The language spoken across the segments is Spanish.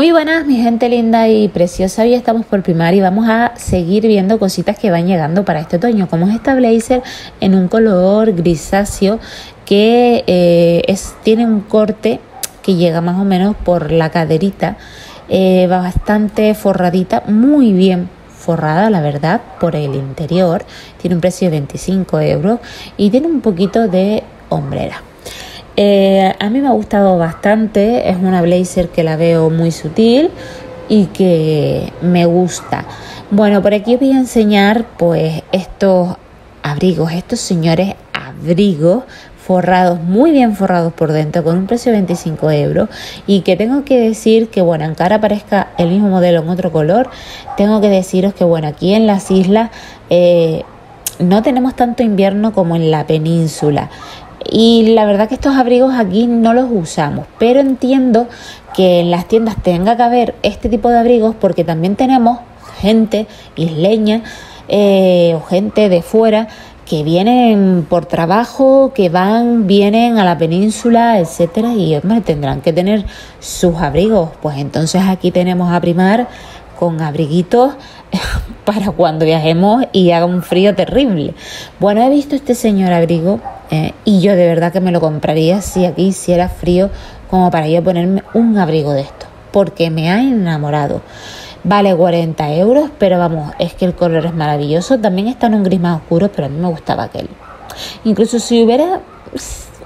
Muy buenas, mi gente linda y preciosa. Hoy estamos por primar y vamos a seguir viendo cositas que van llegando para este otoño, como es esta blazer en un color grisáceo que eh, es, tiene un corte que llega más o menos por la caderita, eh, va bastante forradita, muy bien forrada, la verdad, por el interior. Tiene un precio de 25 euros y tiene un poquito de hombrera. Eh, a mí me ha gustado bastante, es una blazer que la veo muy sutil y que me gusta. Bueno, por aquí os voy a enseñar pues estos abrigos, estos señores abrigos forrados, muy bien forrados por dentro, con un precio de 25 euros. Y que tengo que decir que, bueno, en cara aparezca el mismo modelo en otro color, tengo que deciros que, bueno, aquí en las islas eh, no tenemos tanto invierno como en la península. Y la verdad que estos abrigos aquí no los usamos, pero entiendo que en las tiendas tenga que haber este tipo de abrigos porque también tenemos gente isleña eh, o gente de fuera que vienen por trabajo, que van, vienen a la península, etcétera, y hombre, tendrán que tener sus abrigos. Pues entonces aquí tenemos a primar con abriguitos para cuando viajemos y haga un frío terrible. Bueno, he visto este señor abrigo eh, y yo de verdad que me lo compraría si aquí hiciera frío como para yo ponerme un abrigo de esto, porque me ha enamorado. Vale 40 euros, pero vamos, es que el color es maravilloso. También está en un gris más oscuro, pero a mí me gustaba aquel. Incluso si hubiera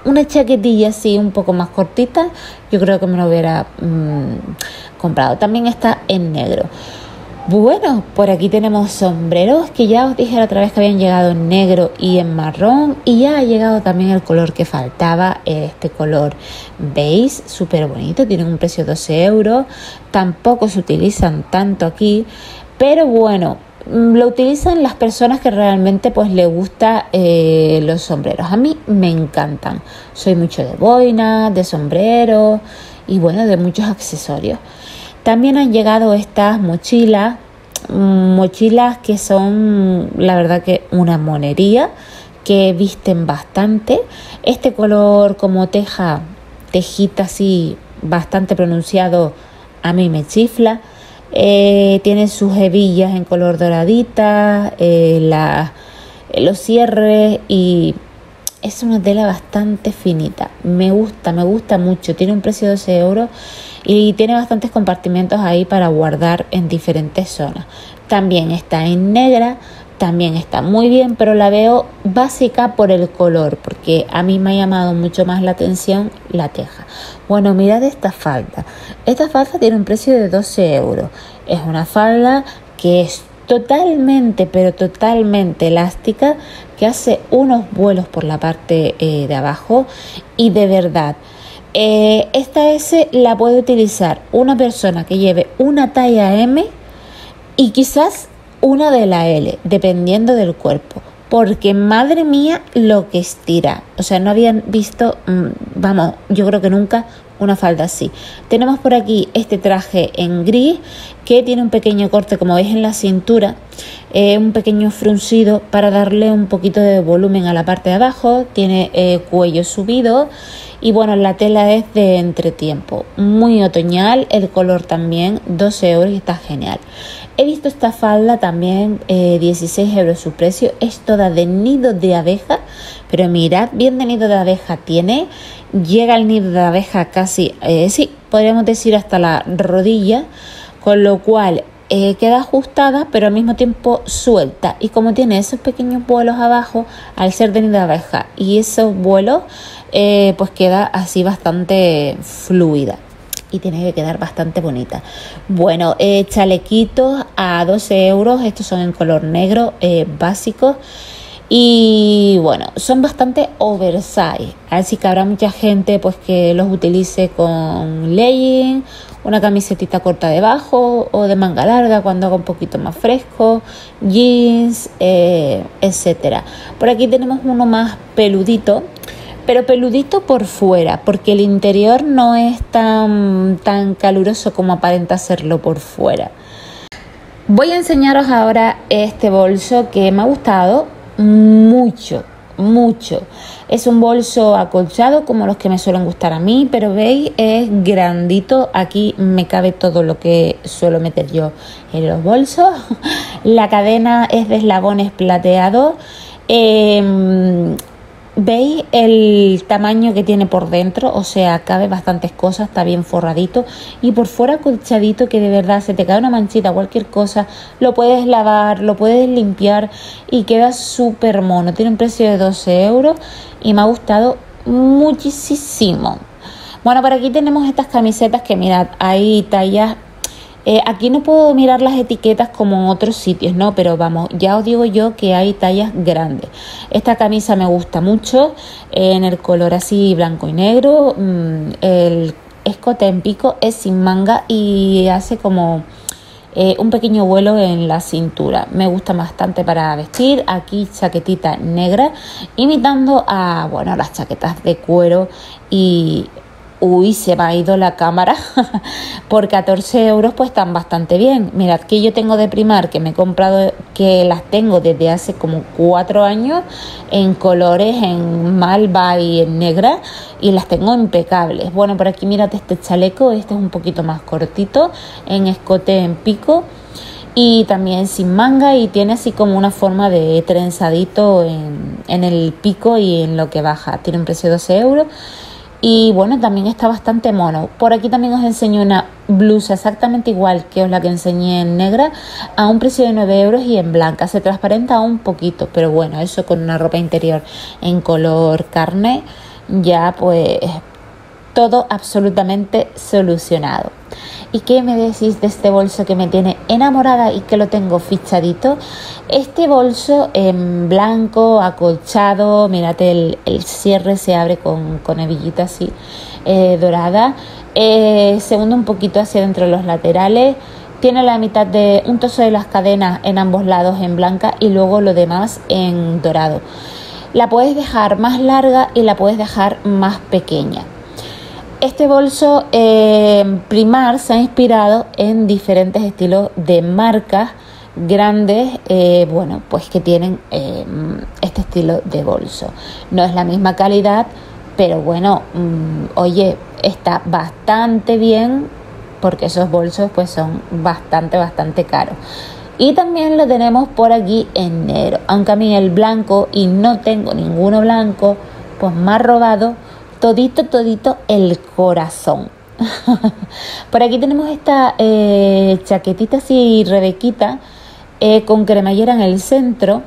una chaquetilla así un poco más cortita, yo creo que me lo hubiera mm, comprado. También está en negro. Bueno, por aquí tenemos sombreros que ya os dije la otra vez que habían llegado en negro y en marrón y ya ha llegado también el color que faltaba, este color beige, súper bonito, tienen un precio de 12 euros, tampoco se utilizan tanto aquí, pero bueno, mm, lo utilizan las personas que realmente pues le gusta eh, los sombreros. A mí me encantan, soy mucho de boina, de sombrero y bueno, de muchos accesorios. También han llegado estas mochilas, mochilas que son la verdad que una monería, que visten bastante. Este color como teja, tejita así bastante pronunciado, a mí me chifla. Eh, tiene sus hebillas en color doradita, eh, los cierres y es una tela bastante finita. Me gusta, me gusta mucho. Tiene un precio de 12 euros y tiene bastantes compartimentos ahí para guardar en diferentes zonas. También está en negra, también está muy bien, pero la veo básica por el color, porque a mí me ha llamado mucho más la atención la teja. Bueno, mirad esta falda. Esta falda tiene un precio de 12 euros. Es una falda que es totalmente, pero totalmente elástica, que hace unos vuelos por la parte eh, de abajo y de verdad. Eh, esta S la puede utilizar una persona que lleve una talla M y quizás una de la L, dependiendo del cuerpo. Porque madre mía lo que estira. O sea, no habían visto, mm, vamos, yo creo que nunca una falda así. Tenemos por aquí este traje en gris que tiene un pequeño corte como veis en la cintura, eh, un pequeño fruncido para darle un poquito de volumen a la parte de abajo, tiene eh, cuello subido y bueno, la tela es de entretiempo, muy otoñal, el color también, 12 euros y está genial. He visto esta falda también, 16 eh, euros su precio, es toda de nido de abeja, pero mirad, bien de nido de abeja tiene, llega al nido de abeja casi, eh, sí, podríamos decir hasta la rodilla, con lo cual eh, queda ajustada pero al mismo tiempo suelta. Y como tiene esos pequeños vuelos abajo al ser de nido de abeja y esos vuelos pues queda así bastante fluida y tiene que quedar bastante bonita. Bueno, eh, chalequitos a 12 euros, estos son en color negro, eh, básicos. Y bueno, son bastante oversize, así que habrá mucha gente pues que los utilice con legging, una camisetita corta debajo o de manga larga cuando haga un poquito más fresco, jeans, eh, etcétera. Por aquí tenemos uno más peludito, pero peludito por fuera, porque el interior no es tan, tan caluroso como aparenta serlo por fuera. Voy a enseñaros ahora este bolso que me ha gustado mucho, mucho. Es un bolso acolchado como los que me suelen gustar a mí, pero veis, es grandito. Aquí me cabe todo lo que suelo meter yo en los bolsos. La cadena es de eslabones plateados. Em, ¿Veis el tamaño que tiene por dentro? O sea, cabe bastantes cosas, está bien forradito y por fuera colchadito que de verdad se te cae una manchita, cualquier cosa, lo puedes lavar, lo puedes limpiar y queda súper mono. Tiene un precio de 12 euros y me ha gustado muchísimo. Bueno, por aquí tenemos estas camisetas que mirad, hay tallas eh, aquí no puedo mirar las etiquetas como en otros sitios, ¿no? Pero vamos, ya os digo yo que hay tallas grandes. Esta camisa me gusta mucho en el color así blanco y negro. Mm, el escote en pico es sin manga y hace como... Eh, un pequeño vuelo en la cintura. Me gusta bastante para vestir. Aquí chaquetita negra, imitando a bueno las chaquetas de cuero y uy, se me ha ido la cámara, por 14 euros pues están bastante bien. Mirad que yo tengo de primar, que me he comprado, que las tengo desde hace como 4 años en colores, en malva y en negra, y las tengo impecables. Bueno, por aquí mirad este chaleco, este es un poquito más cortito, en escote en pico y también sin manga y tiene así como una forma de trenzadito en, en el pico y en lo que baja. Tiene un precio de 12 euros y bueno, también está bastante mono. Por aquí también os enseño una blusa exactamente igual que os la que enseñé en negra a un precio de 9 euros y en blanca. Se transparenta un poquito, pero bueno, eso con una ropa interior en color carne ya pues todo absolutamente solucionado. ¿Y qué me decís de este bolso que me tiene enamorada y que lo tengo fichadito? Este bolso en blanco, acolchado, mirate el, cierre se abre con, con hebillita así eh, dorada, eh, se hunde un poquito hacia dentro de los laterales, tiene la mitad de un trozo de las cadenas en ambos lados en blanca y luego lo demás en dorado. La puedes dejar más larga y la puedes dejar más pequeña. Este bolso eh, Primar se ha inspirado en diferentes estilos de marcas grandes, eh, bueno, pues que tienen eh, este estilo de bolso. No es la misma calidad, pero bueno, mm, oye, está bastante bien porque esos bolsos pues son bastante, bastante caros. Y también lo tenemos por aquí en negro. Aunque a mí el blanco, y no tengo ninguno blanco, pues ha robado todito, todito el corazón. Por aquí tenemos esta eh, chaquetita así rebequita eh, con cremallera en el centro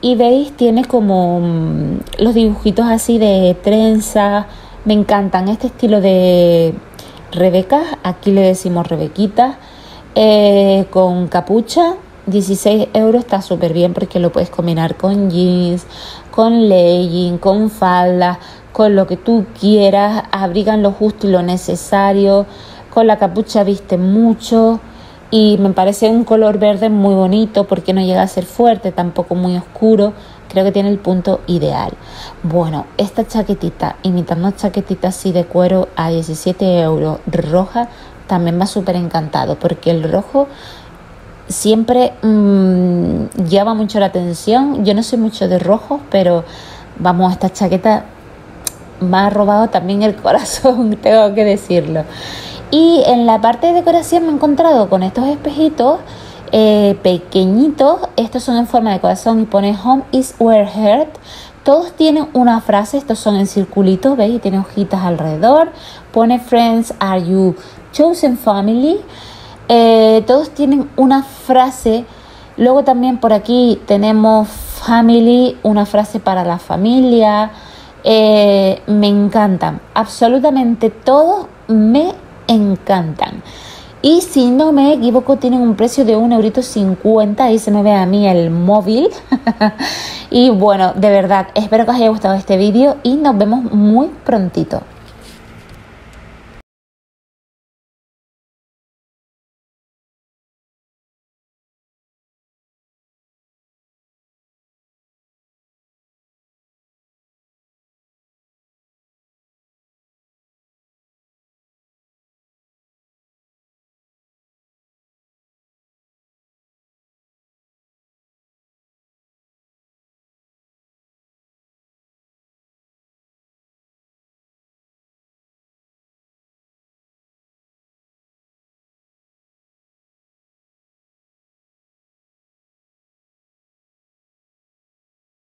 y veis tiene como mm, los dibujitos así de trenza. Me encantan este estilo de rebeca, aquí le decimos rebequita, eh, con capucha. 16 euros está súper bien porque lo puedes combinar con jeans, con legging, con falda, con lo que tú quieras, abrigan lo justo y lo necesario, con la capucha viste mucho y me parece un color verde muy bonito porque no llega a ser fuerte, tampoco muy oscuro, creo que tiene el punto ideal. Bueno, esta chaquetita, imitando chaquetita así de cuero a 17 euros, roja, también va súper encantado porque el rojo siempre mmm, llama mucho la atención. Yo no soy mucho de rojos, pero vamos, esta chaqueta me ha robado también el corazón, tengo que decirlo. Y en la parte de decoración me he encontrado con estos espejitos eh, pequeñitos. Estos son en forma de corazón y pone Home is where heart. Todos tienen una frase, estos son en circulitos, ¿veis? Y tiene hojitas alrededor. Pone Friends, are you chosen family? Eh, todos tienen una frase. Luego también por aquí tenemos family, una frase para la familia. Eh, me encantan, absolutamente todos me encantan. Y si no me equivoco, tienen un precio de 1,50€. Ahí se me ve a mí el móvil. y bueno, de verdad, espero que os haya gustado este vídeo y nos vemos muy prontito.